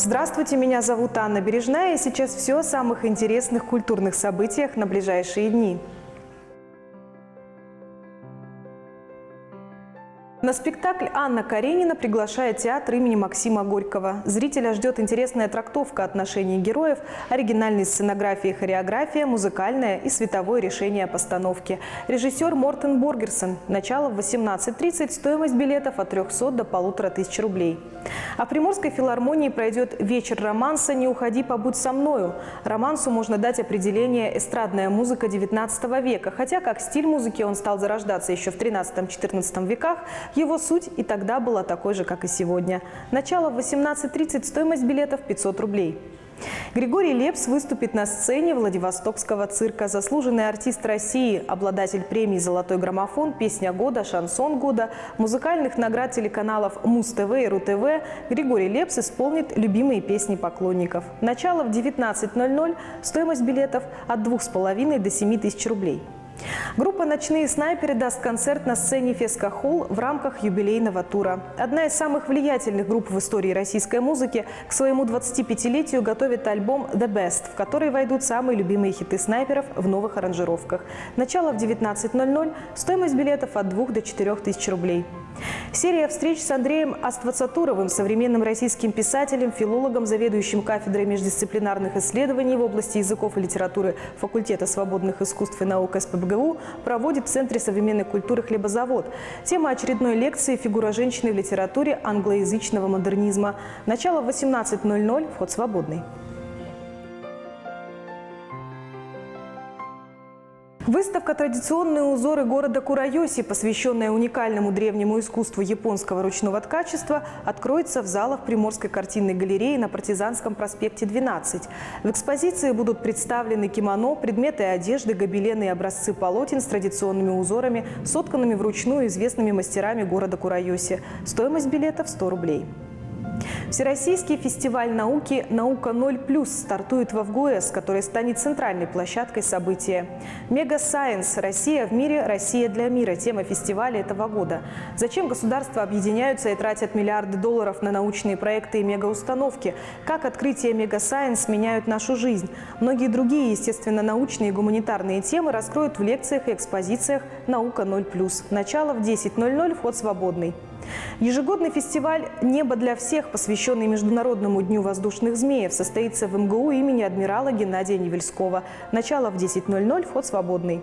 Здравствуйте, меня зовут Анна Бережная, и сейчас все о самых интересных культурных событиях на ближайшие дни. На спектакль Анна Каренина приглашает театр имени Максима Горького. Зрителя ждет интересная трактовка отношений героев, оригинальные сценографии хореография, музыкальное и световое решение постановки. Режиссер Мортен Боргерсон. Начало в 18.30, стоимость билетов от 300 до полутора тысяч рублей. А в Приморской филармонии пройдет вечер романса «Не уходи, побудь со мною». Романсу можно дать определение «эстрадная музыка XIX века», хотя как стиль музыки он стал зарождаться еще в XIII-XIV веках – его суть и тогда была такой же, как и сегодня. Начало в 18.30, стоимость билетов 500 рублей. Григорий Лепс выступит на сцене Владивостокского цирка. Заслуженный артист России, обладатель премии «Золотой граммофон», «Песня года», «Шансон года», музыкальных наград телеканалов Муз-ТВ и РУ-ТВ Григорий Лепс исполнит любимые песни поклонников. Начало в 19.00, стоимость билетов от 2,5 до 7 тысяч рублей. Группа «Ночные снайперы» даст концерт на сцене Феска Холл в рамках юбилейного тура. Одна из самых влиятельных групп в истории российской музыки к своему 25-летию готовит альбом «The Best», в который войдут самые любимые хиты снайперов в новых аранжировках. Начало в 19.00, стоимость билетов от 2 до 4 тысяч рублей. Серия встреч с Андреем Аствацатуровым, современным российским писателем, филологом, заведующим кафедрой междисциплинарных исследований в области языков и литературы факультета свободных искусств и наук СПБГУ, проводит в Центре современной культуры «Хлебозавод». Тема очередной лекции «Фигура женщины в литературе англоязычного модернизма». Начало в 18.00, вход свободный. Выставка «Традиционные узоры города Курайоси», посвященная уникальному древнему искусству японского ручного ткачества, откроется в залах Приморской картинной галереи на Партизанском проспекте 12. В экспозиции будут представлены кимоно, предметы одежды, гобелены и образцы полотен с традиционными узорами, сотканными вручную известными мастерами города Курайоси. Стоимость билетов – 100 рублей. Всероссийский фестиваль науки «Наука 0+,» стартует в АВГУЭС, который станет центральной площадкой события. «Мега Сайенс. Россия в мире. Россия для мира» – тема фестиваля этого года. Зачем государства объединяются и тратят миллиарды долларов на научные проекты и мегаустановки? Как открытия «Мега Сайенс» меняют нашу жизнь? Многие другие, естественно, научные и гуманитарные темы раскроют в лекциях и экспозициях «Наука 0+.» Начало в 10.00, вход свободный. Ежегодный фестиваль «Небо для всех», посвященный Международному дню воздушных змеев, состоится в МГУ имени адмирала Геннадия Невельского. Начало в 10.00, вход свободный.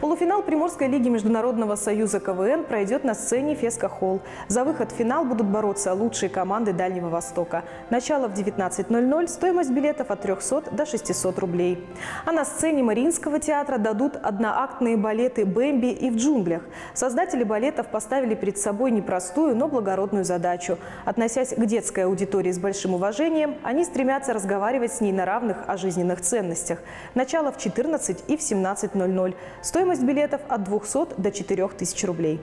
Полуфинал Приморской лиги Международного союза КВН пройдет на сцене Феска Холл. За выход в финал будут бороться лучшие команды Дальнего Востока. Начало в 19.00, стоимость билетов от 300 до 600 рублей. А на сцене Мариинского театра дадут одноактные балеты «Бэмби» и «В джунглях». Создатели балетов поставили перед собой непростую, но благородную задачу. Относясь к детской аудитории с большим уважением, они стремятся разговаривать с ней на равных о жизненных ценностях. Начало в 14 и в 17.00. Стоимость билетов от 200 до 4000 рублей.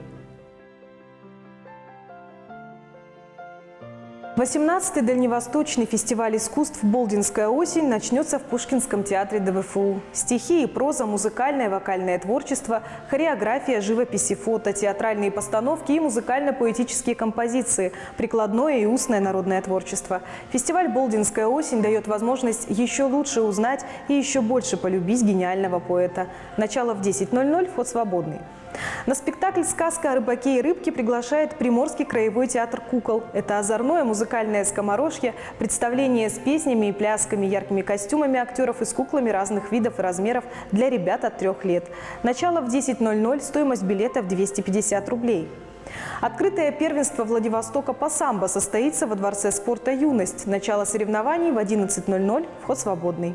18-й Дальневосточный фестиваль искусств «Болдинская осень» начнется в Пушкинском театре ДВФУ. Стихи и проза, музыкальное и вокальное творчество, хореография, живопись и фото, театральные постановки и музыкально-поэтические композиции, прикладное и устное народное творчество. Фестиваль «Болдинская осень» дает возможность еще лучше узнать и еще больше полюбить гениального поэта. Начало в 10.00, вход свободный. На спектакль «Сказка о рыбаке и рыбке» приглашает Приморский краевой театр кукол. Это озорное музыкальное скоморожье, представление с песнями и плясками, яркими костюмами актеров и с куклами разных видов и размеров для ребят от трех лет. Начало в 10.00, стоимость билета в 250 рублей. Открытое первенство Владивостока по самбо состоится во Дворце спорта «Юность». Начало соревнований в 11.00, вход свободный.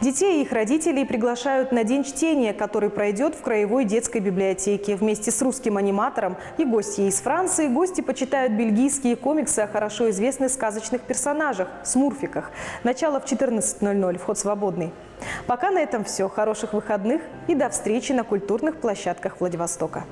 Детей и их родителей приглашают на День чтения, который пройдет в Краевой детской библиотеке. Вместе с русским аниматором и гостьей из Франции гости почитают бельгийские комиксы о хорошо известных сказочных персонажах – смурфиках. Начало в 14.00, вход свободный. Пока на этом все. Хороших выходных и до встречи на культурных площадках Владивостока.